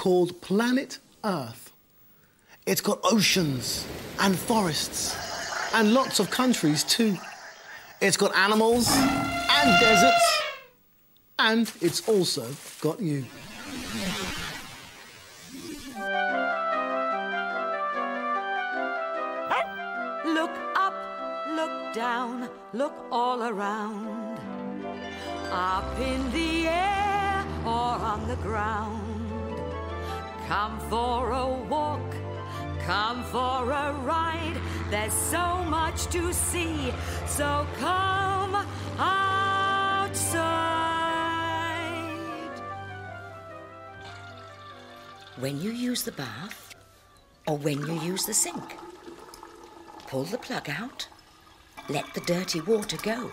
called planet Earth. It's got oceans and forests and lots of countries too. It's got animals and deserts. And it's also got you. Look up, look down, look all around. Up in the air or on the ground. Come for a walk, come for a ride. There's so much to see, so come outside. When you use the bath or when you use the sink, pull the plug out, let the dirty water go.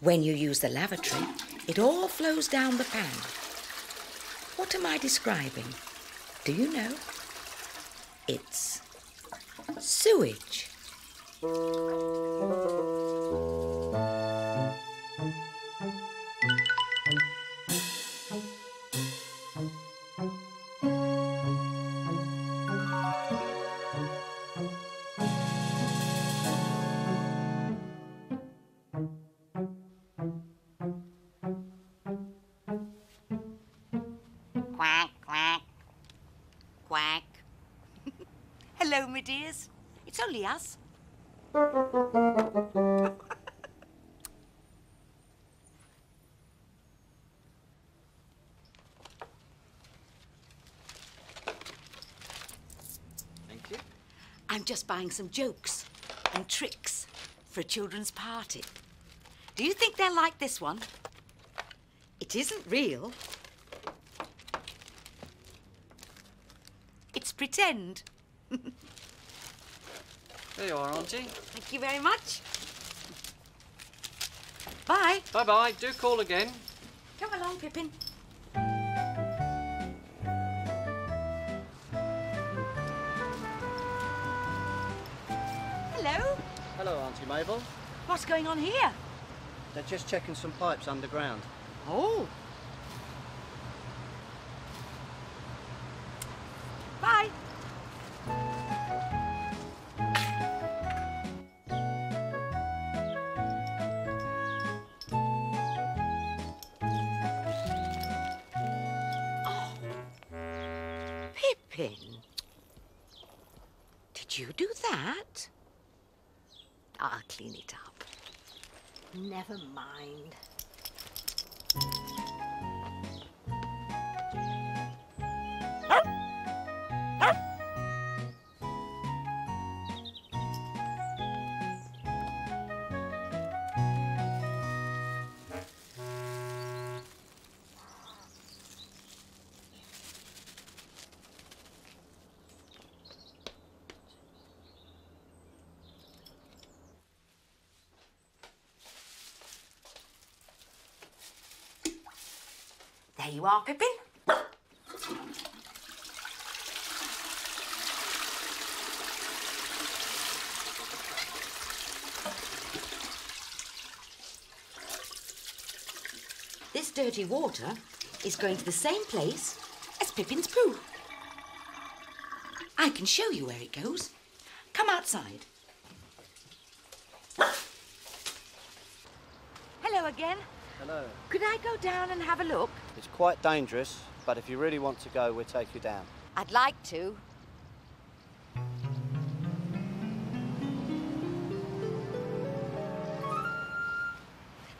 When you use the lavatory, it all flows down the pan. What am I describing? Do you know? It's sewage. Hello, my dears. It's only us. Thank you. I'm just buying some jokes and tricks for a children's party. Do you think they'll like this one? It isn't real. It's pretend. There you are, Auntie. Thank you very much. Bye. Bye bye. Do call again. Come along, Pippin. Hello. Hello, Auntie Mabel. What's going on here? They're just checking some pipes underground. Oh. Bye. I'll clean it up. Never mind. There you are, Pippin. This dirty water is going to the same place as Pippin's poo. I can show you where it goes. Come outside. Hello again. Hello. Could I go down and have a look? It's quite dangerous, but if you really want to go, we'll take you down. I'd like to.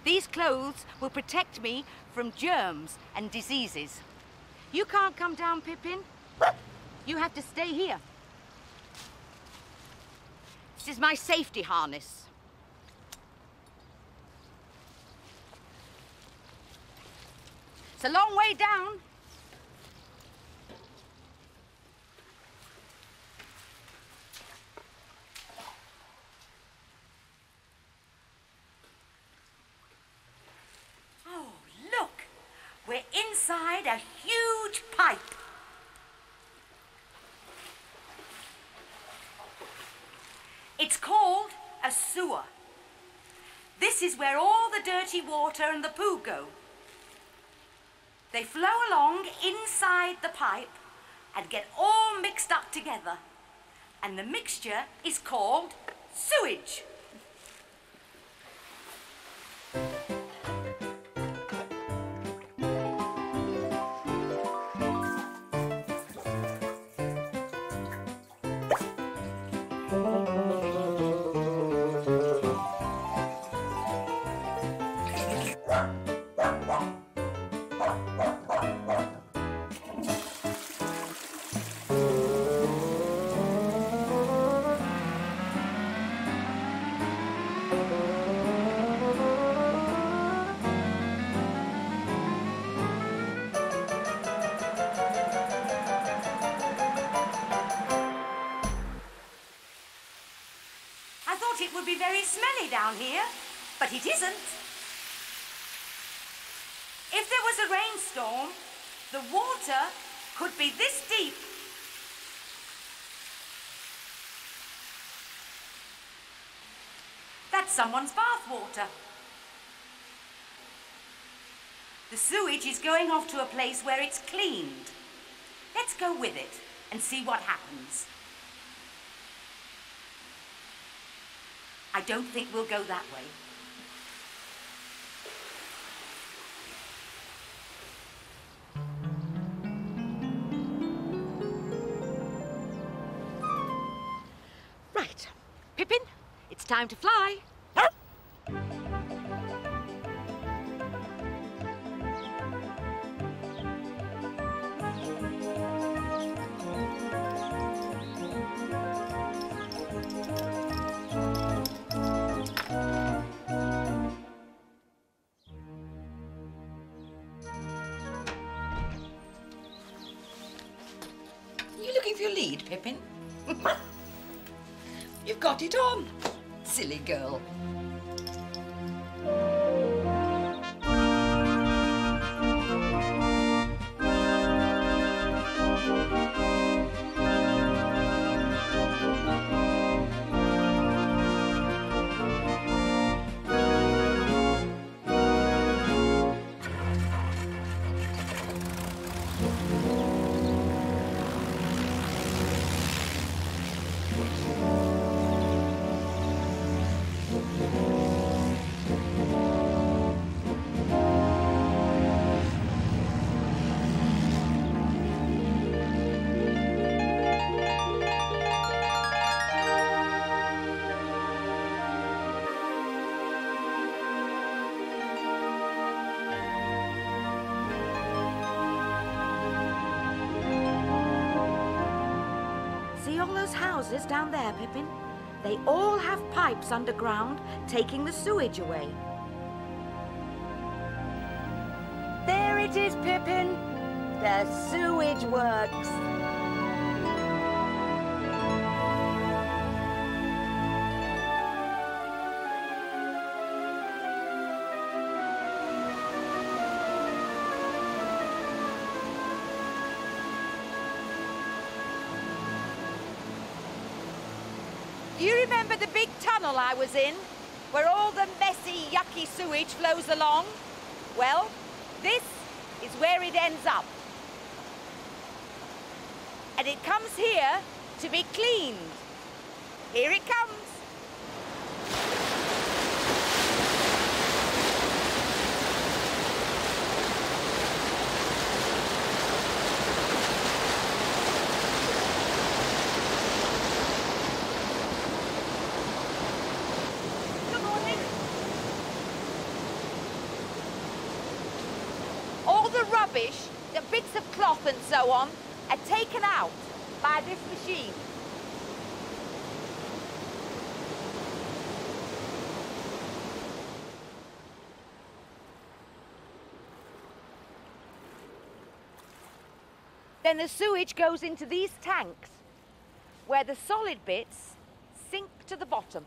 These clothes will protect me from germs and diseases. You can't come down, Pippin. You have to stay here. This is my safety harness. It's a long way down. Oh, look! We're inside a huge pipe. It's called a sewer. This is where all the dirty water and the poo go. They flow along inside the pipe and get all mixed up together. And the mixture is called sewage. Very smelly down here, but it isn't. If there was a rainstorm, the water could be this deep. That's someone's bath water. The sewage is going off to a place where it's cleaned. Let's go with it and see what happens. I don't think we'll go that way. Right. Pippin, it's time to fly. You've got it on. Silly girl. Houses down there, Pippin? They all have pipes underground taking the sewage away. There it is, Pippin. The sewage works. Tunnel I was in, where all the messy, yucky sewage flows along? Well, this is where it ends up. And it comes here to be cleaned. Here it comes. Good morning. All the rubbish, the bits of cloth and so on, are taken out by this machine. Then the sewage goes into these tanks, where the solid bits sink to the bottom.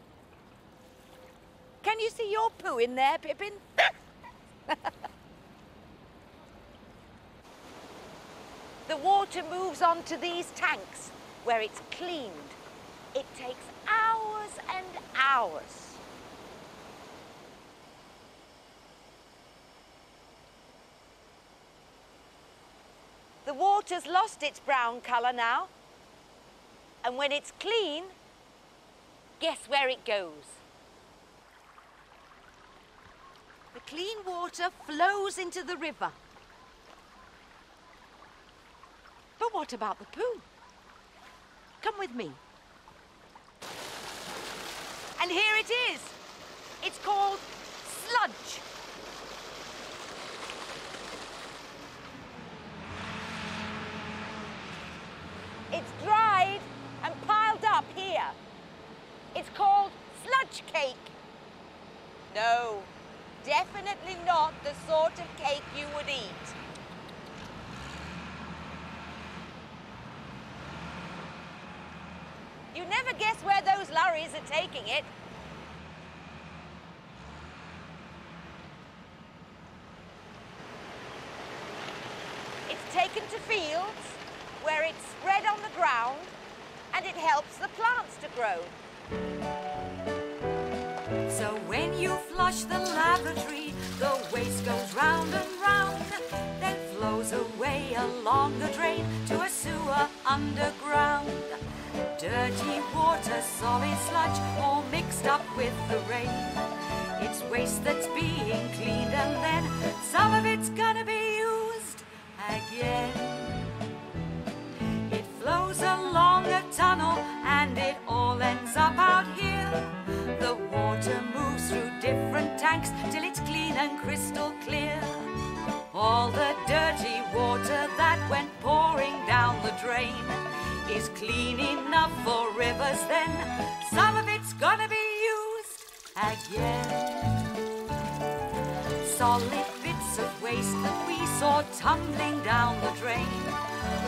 Can you see your poo in there, Pippin? the water moves on to these tanks where it's cleaned. It takes hours and hours. The water's lost its brown colour now. And when it's clean, guess where it goes? The clean water flows into the river. But what about the poo? Come with me. And here it is. It's called sludge. It's dried and piled up here. It's called sludge cake. No, definitely not the sort of cake you would eat. You never guess where lorries are taking it. It's taken to fields where it's spread on the ground and it helps the plants to grow. So when you flush the lavatory, the waste goes round and round, then flows away along the drain to a sewer underground. Dirty water, solid sludge, all mixed up with the rain. It's waste that's being cleaned, and then some of it's gonna be used again. It flows along a tunnel and it all ends up out here. The water moves through different tanks till it's clean and crystal clear. All the dirty water that went pouring down the drain is clean enough for rivers then. Some of it's gonna be used again. Solid bits of waste that we saw tumbling down the drain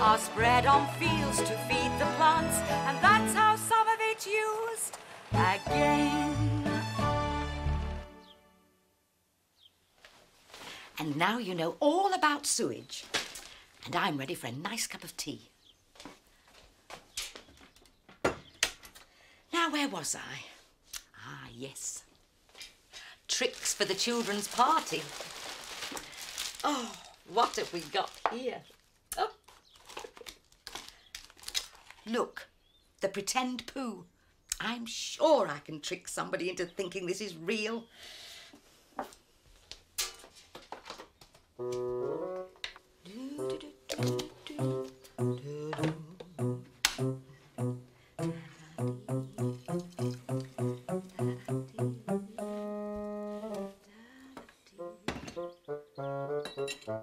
are spread on fields to feed the plants, and that's how some of it's used again. And now you know all about sewage. And I'm ready for a nice cup of tea. Now, where was I? Ah, yes. Tricks for the children's party. Oh, what have we got here? Oh. Look, the pretend poo. I'm sure I can trick somebody into thinking this is real. Pippin,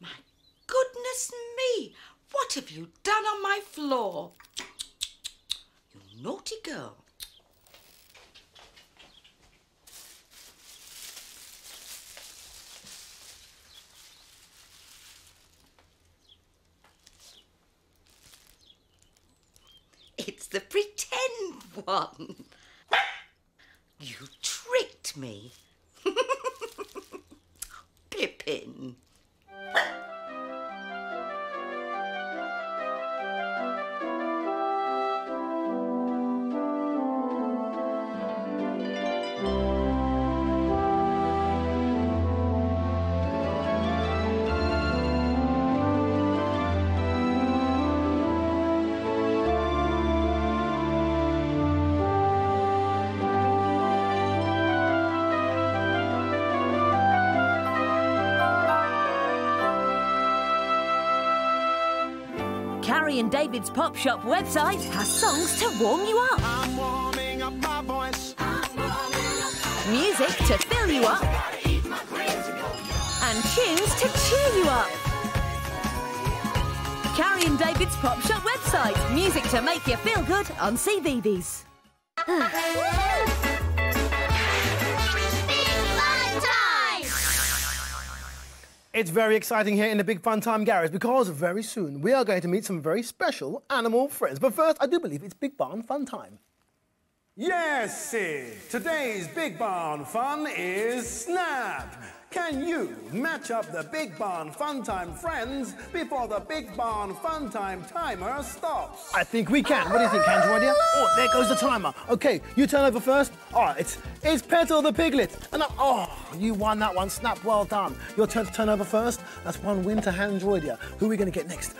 my goodness me, what have you done on my floor? You naughty girl. It's the pretend Carrie and David's Pop Shop website has songs to warm you up, I'm warming up my voice. music to fill you up, and tunes to cheer you up. Carrie and David's Pop Shop website, music to make you feel good on CBeebies. It's very exciting here in the Big Fun Time Garage because very soon we are going to meet some very special animal friends. But first, I do believe it's Big Barn Fun Time. Yes, Sid. Today's Big Barn fun is Snap. Can you match up the Big Barn Fun Time friends before the Big Barn Fun Time timer stops? I think we can. What do you think, Androidia? Oh, there goes the timer. Okay, you turn over first. All right, it's, it's Petal the Piglet. And I, oh, you won that one. Snap, well done. Your turn to turn over first. That's one win to Androidia. Who are we going to get next?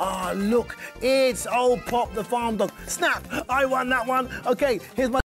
Ah, look, it's old Pop the Farm Dog. Snap, I won that one. Okay, here's my